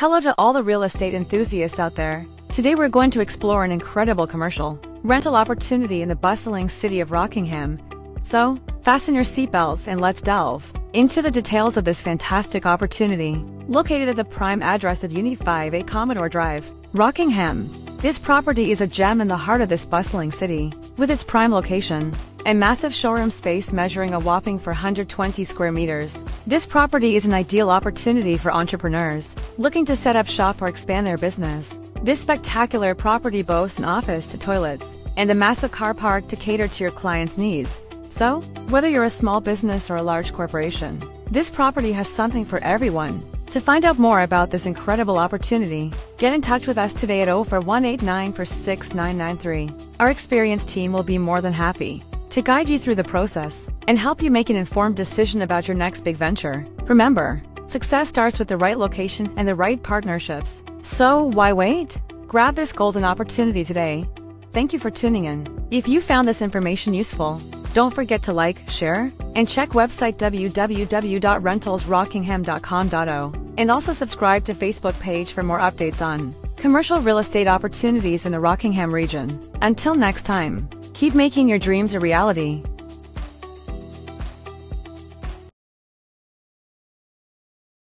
Hello to all the real estate enthusiasts out there. Today we're going to explore an incredible commercial rental opportunity in the bustling city of Rockingham. So, fasten your seatbelts and let's delve into the details of this fantastic opportunity. Located at the prime address of Unit 5 A Commodore Drive, Rockingham. This property is a gem in the heart of this bustling city, with its prime location and massive showroom space measuring a whopping 420 square meters. This property is an ideal opportunity for entrepreneurs looking to set up shop or expand their business. This spectacular property boasts an office two toilets and a massive car park to cater to your clients' needs. So, whether you're a small business or a large corporation, this property has something for everyone. To find out more about this incredible opportunity, get in touch with us today at 0189 6993. Our experienced team will be more than happy to guide you through the process and help you make an informed decision about your next big venture. Remember, success starts with the right location and the right partnerships. So why wait? Grab this golden opportunity today. Thank you for tuning in. If you found this information useful, don't forget to like, share, and check website www.rentalsrockingham.com.o and also subscribe to Facebook page for more updates on commercial real estate opportunities in the Rockingham region. Until next time, keep making your dreams a reality.